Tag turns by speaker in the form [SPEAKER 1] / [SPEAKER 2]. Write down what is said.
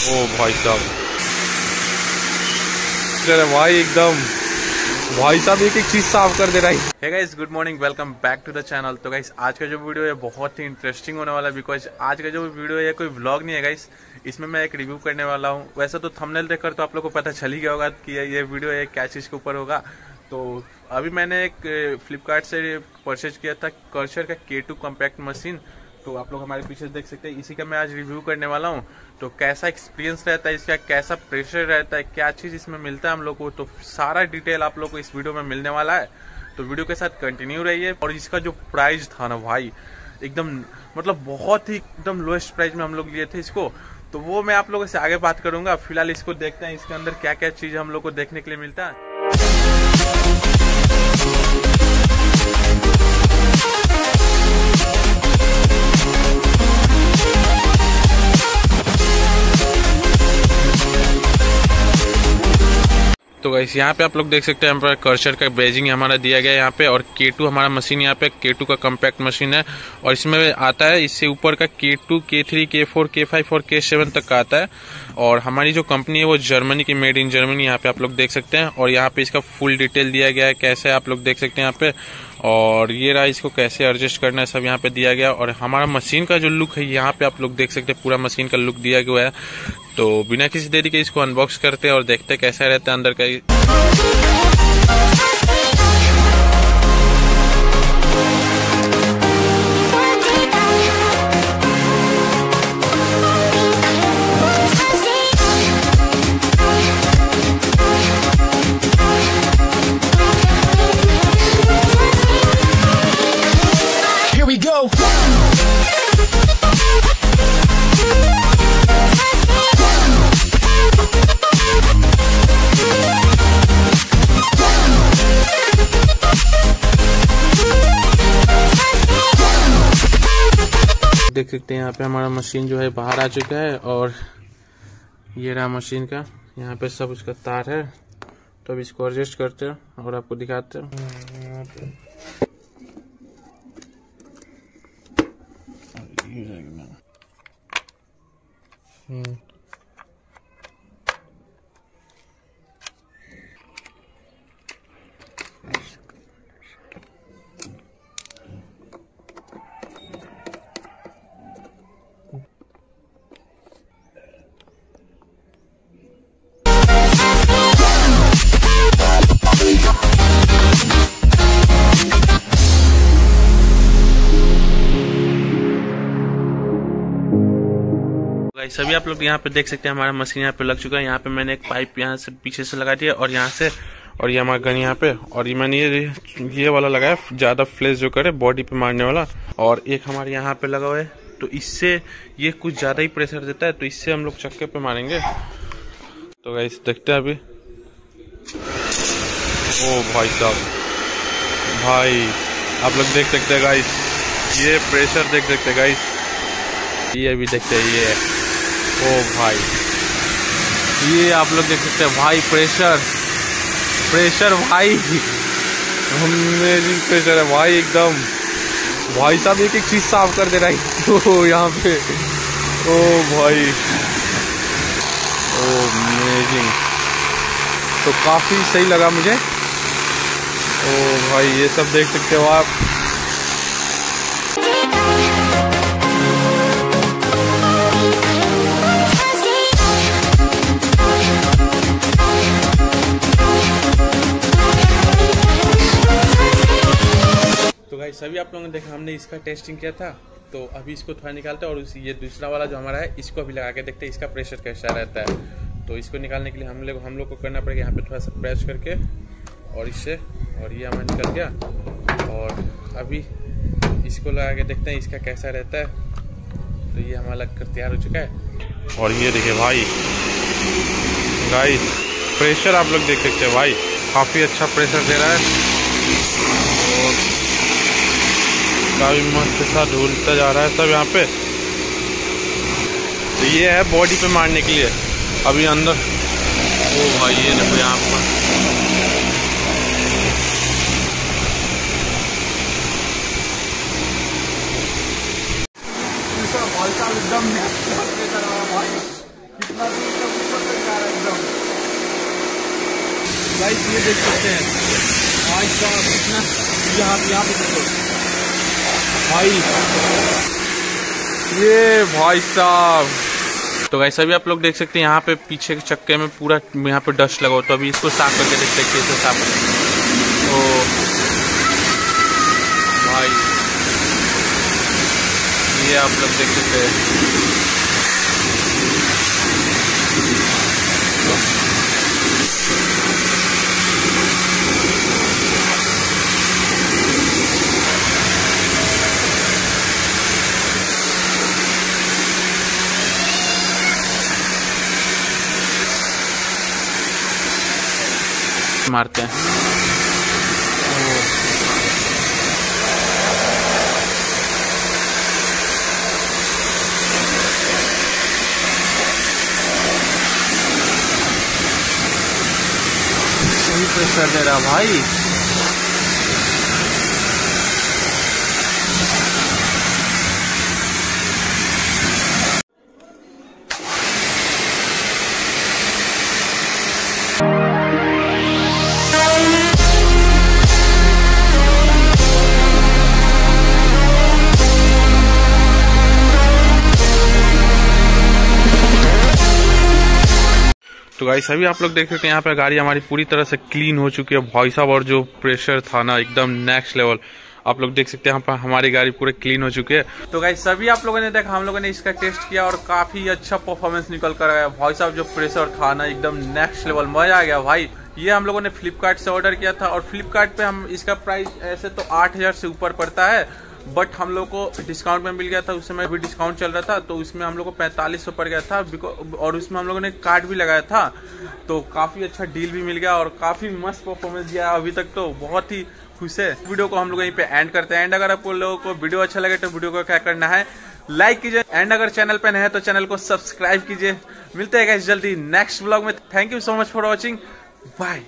[SPEAKER 1] ओ भाई साहब। अरे भाई एकदम। भाई साहब एक एक चीज़ साफ़ कर दे रहा है। Guys good morning welcome back to the channel तो गाइस आज का जो वीडियो है बहुत ही इंटरेस्टिंग होने वाला है बिकॉज़ आज का जो वीडियो है कोई व्लॉग नहीं है गाइस इसमें मैं एक रिव्यू करने वाला हूँ। वैसे तो थंबनेल देखकर तो आप लोग को पता चल ही गया होगा कि ये वीडियो है क्या चीज़ के ऊपर होगा। तो अभी मैंने एक फ्लिपकार्ट से परचेज किया था कर्शर का के टू कम्पैक्ट मशीन तो आप लोग हमारे पीछे देख सकते हैं। इसी का मैं आज रिव्यू करने वाला हूँ। तो कैसा एक्सपीरियंस रहता है इसका, कैसा प्रेशर रहता है, क्या चीज़ इसमें मिलता है हम लोग को तो सारा डिटेल आप लोग को इस वीडियो में मिलने वाला है। तो वीडियो के साथ कंटिन्यू रहिए। और इसका जो प्राइस था ना भाई, एकदम मतलब बहुत ही एकदम लोएस्ट प्राइस में हम लोग लिए थे इसको। तो वो मैं आप लोगों से आगे बात करूँगा। फ़िलहाल इसको देखते हैं, इसके अंदर क्या क्या चीज़ हम लोग को देखने के लिए मिलता है। गाइस यहाँ पे आप लोग देख सकते हैं पर कर्सर का बेजिंग हमारा दिया गया है यहाँ पे और K2 हमारा मशीन यहाँ पे K2 का कम्पैक्ट मशीन है और इसमें आता है इससे ऊपर का K2, K3, K4, K5 और K7 तक का आता है। और हमारी जो कंपनी है वो जर्मनी की मेड इन जर्मनी यहाँ पे आप लोग देख सकते हैं। और यहाँ पे इसका फुल डिटेल दिया गया है कैसे आप लोग देख सकते हैं यहाँ पे। और ये रहा इसको कैसे एडजस्ट करना है सब यहाँ पे दिया गया और हमारा मशीन का जो लुक है, यहाँ पे आप लोग देख सकते हैं, पूरा मशीन का लुक दिया गया है। तो बिना किसी देरी के इसको अनबॉक्स करते हैं और देखते हैं कैसा रहता है अंदर का देख सकते हैं, यहाँ पे हमारा मशीन जो है बाहर आ चुका है और ये रहा मशीन का। यहाँ पे सब उसका तार है तो अब इसको एडजस्ट करते हैं और आपको दिखाते हैं। गाइस सभी आप लोग यहाँ पे देख सकते हैं हमारा मशीन यहाँ पे लग चुका है। यहाँ पे मैंने एक पाइप यहाँ से पीछे से लगा दिया और यहाँ से, और ये हमारा गन यहाँ पे। और ये मैंने ये ये वाला लगाया, ज़्यादा फ्लेश जो करे, बॉडी पे मारने वाला। और एक हमारे यहाँ पे लगा हुआ है तो इससे ये कुछ ज़्यादा ही प्रेशर देता है तो इससे हम लोग चक्के पे मारेंगे। तो गाइस, देखते हैं अभी। ओ भाई साहब। भाई, आप लोग देख सकते हैं, गाइस। ये प्रेशर देख सकते हैं, गाइस। ये अभी देखते हैं, ये। ओ भाई। ये आप लोग देख सकते हैं, भाई प्रेशर प्रेशर भाई। अमेजिंग प्रेशर है भाई, एकदम। भाई साहब एक एक चीज़ साफ़ कर दे रहा है तो यहाँ पे। ओ भाई। ओ अमेजिंग तो काफ़ी सही लगा मुझे। ओ भाई, ये सब देख सकते हो आप। भाई, सभी आप लोगों ने देखा, हमने इसका टेस्टिंग किया था तो अभी इसको थोड़ा निकालते हैं और उसी, ये दूसरा वाला जो हमारा है, इसको अभी लगा के देखते हैं, इसका प्रेशर कैसा रहता है। तो इसको निकालने के लिए हम लोग हम लोग को करना पड़ेगा यहाँ पे थोड़ा सा प्रेस करके, और इससे और ये हमारा निकल गया। और अभी इसको लगा के देखते हैं, इसका कैसा रहता है। तो ये हमारा लग कर तैयार हो चुका है। और ये देखिए भाई गाइस प्रेशर आप लोग देख सकते हैं, भाई, काफ़ी अच्छा प्रेशर दे रहा है। और काफ़ी मस्त सा ढूलता जा रहा है सब यहाँ पे। तो ये है बॉडी पे मारने के लिए। अभी अंदर। ओ भाई, ये देखो यहाँ पर।
[SPEAKER 2] एकदम है भाई
[SPEAKER 1] ये देख सकते हैं। भाई साहब कितना यहाँ पे देखो। भाई। ये भाई साहब। तो वैसा भी आप लोग देख सकते हैं, यहाँ पे पीछे के चक्के में पूरा यहाँ पे डस्ट लगा हो। तो अभी इसको साफ़ करके देखते हैं कैसे साफ़ ओ, भाई। ये आप लोग देख सकते हैं। मारते हैं। प्रेशर दे रहा भाई। तो गाइस अभी आप लोग देख सकते हैं यहाँ पे गाड़ी हमारी पूरी तरह से क्लीन हो चुकी है। भाई साहब और जो प्रेशर था ना, एकदम नेक्स्ट लेवल आप लोग देख सकते हैं यहाँ पर हमारी गाड़ी पूरे क्लीन हो चुकी है। तो गाइस सभी आप लोगों ने देखा, हम लोगों ने इसका टेस्ट किया और काफ़ी अच्छा परफॉर्मेंस निकल कर आया। भाई साहब जो प्रेशर था ना, एकदम नेक्स्ट लेवल मज़ा आ गया भाई। ये हम लोगों ने फ्लिपकार्ट से ऑर्डर किया था और फ्लिपकार्ट हम इसका प्राइस ऐसे तो आठ हज़ार से ऊपर पड़ता है। बट हम लोग को डिस्काउंट में मिल गया था, उस समय भी डिस्काउंट चल रहा था तो उसमें हम लोग को पैंतालीस सौ पड़ गया था और उसमें हम लोगों ने कार्ड भी लगाया था तो काफ़ी अच्छा डील भी मिल गया और काफ़ी मस्त परफॉर्मेंस दिया अभी तक तो बहुत ही खुश है। वीडियो को हम लोग यहीं पे एंड करते हैं। एंड अगर आपको लोगों को वीडियो अच्छा लगे तो वीडियो को क्या करना है। लाइक कीजिए। एंड अगर चैनल पे नए तो चैनल को सब्सक्राइब कीजिए। मिलते हैं जल्दी नेक्स्ट ब्लॉग में। Thank you so much for watching bye